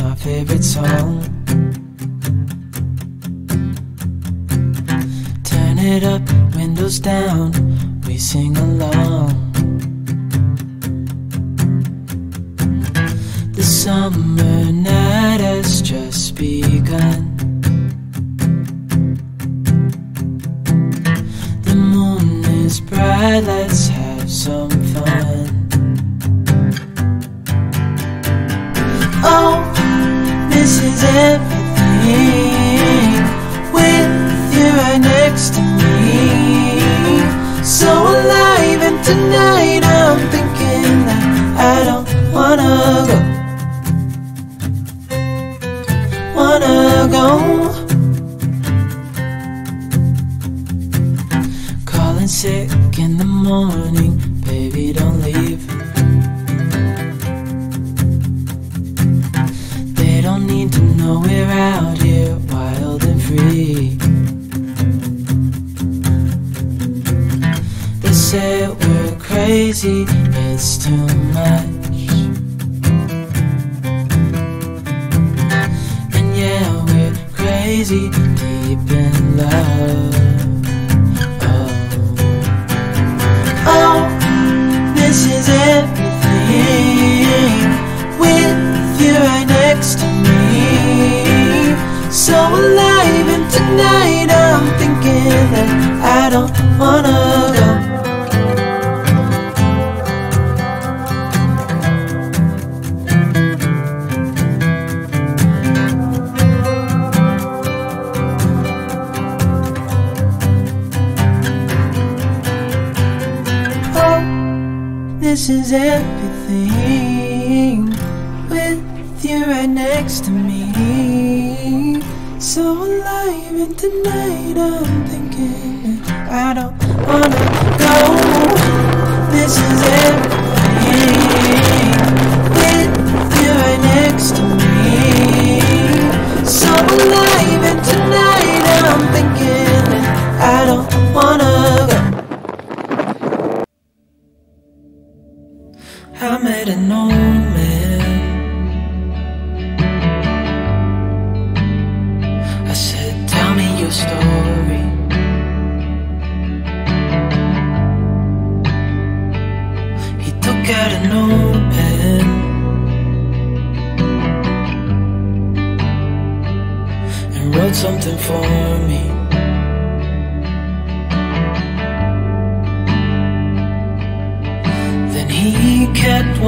our favorite song. Turn it up, windows down, we sing along. this is it.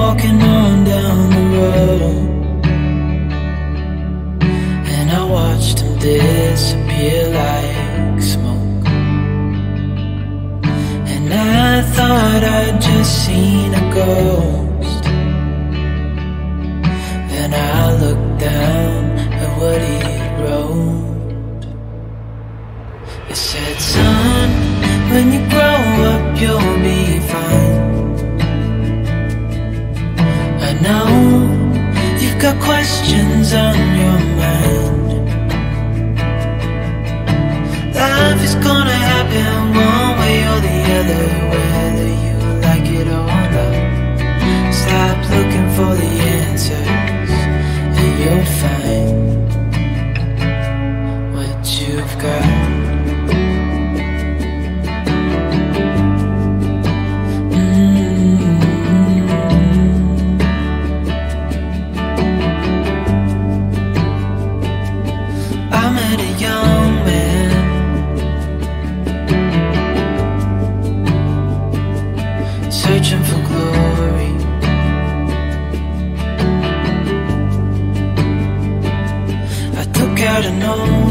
walking on down the road. And I watched him disappear like smoke. And I thought I'd just seen a ghost. Then I looked down at what he wrote. It said, son, when you grow up you'll be fine. now you've got questions on your mind. Life is gonna happen one way or the other, whether you like it or not. Stop looking for the answers, and you'll find what you've got. gotta know.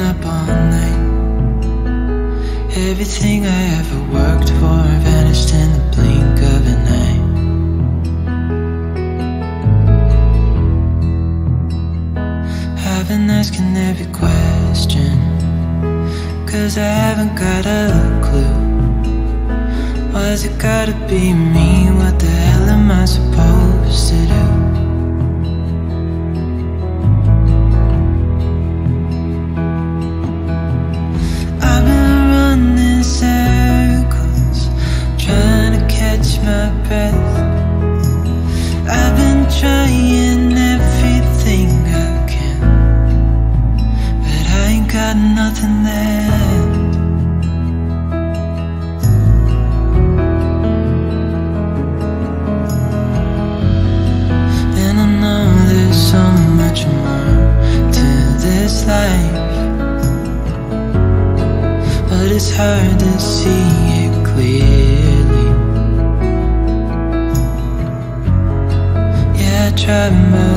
up all night Everything I ever worked for vanished in the blink of an eye I've been asking every question Cause I haven't got a clue Why's it gotta be me? What the hell am I supposed to do? It's hard to see it clearly. Yeah, I try my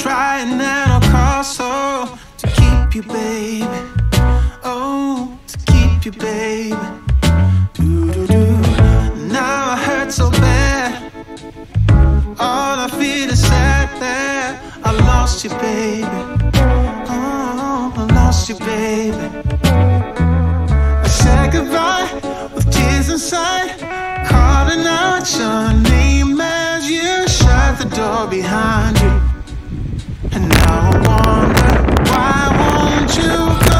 Trying at all costs, oh, to keep you, babe. Oh, to keep you, babe. Now I hurt so bad. All I feel is sad that I lost you, baby. Oh, I lost you, baby. I said goodbye with tears inside, calling out your name as you shut the door behind. I wonder why won't you go?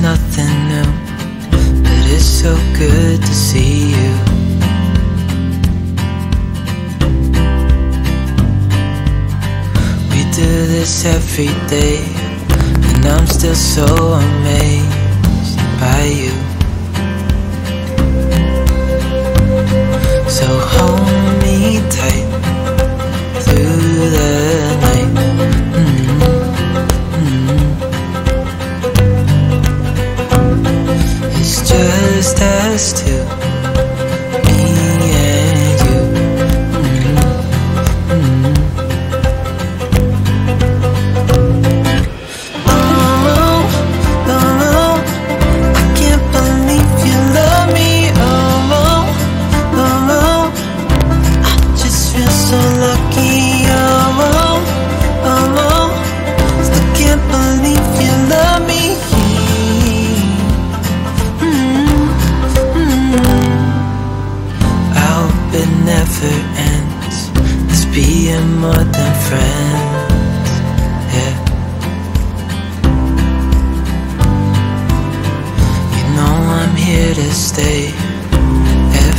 nothing new, but it's so good to see you. We do this every day, and I'm still so amazed by you. So hold me tight.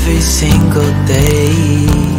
every single day.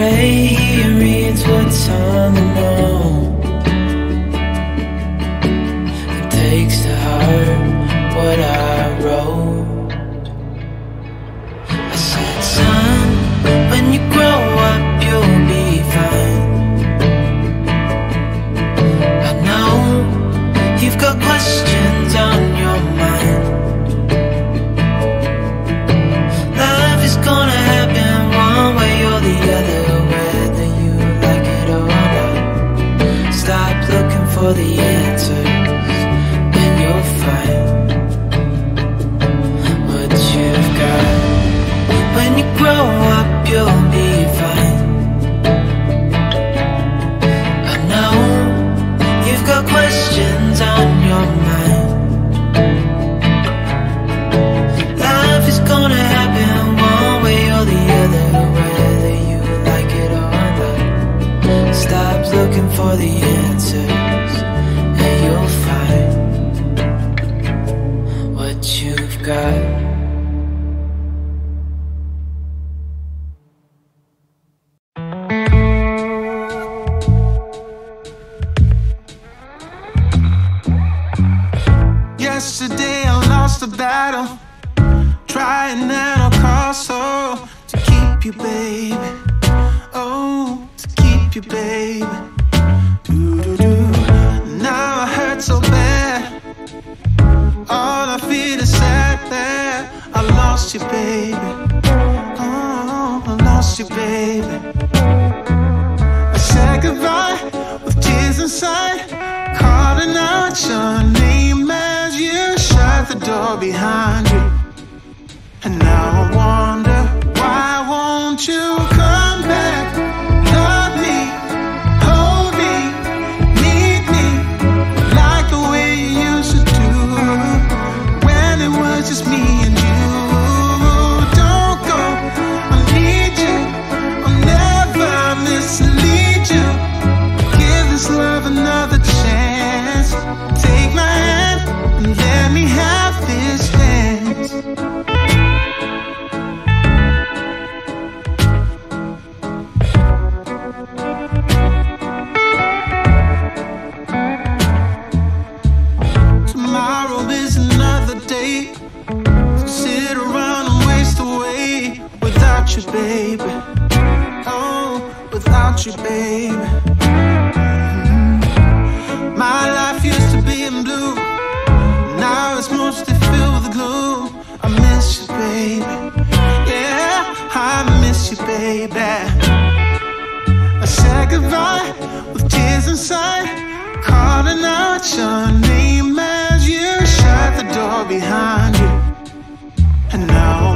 pray he reads what's on the mind. lost the battle. Trying at all costs, oh, to keep you, babe. Oh, to keep you, babe. Do do do. Now I hurt so bad. All I feel is sad that I lost you, baby. Oh, I lost you, baby. I said goodbye with tears inside, calling out your name door behind. you, babe. Oh, without you, baby. Mm. Mm-hmm. My life used to be in blue. Now it's mostly filled with gloom. I miss you, baby. Yeah, I miss you, baby. I said goodbye with tears inside, calling out your name as you shut the door behind you, and now.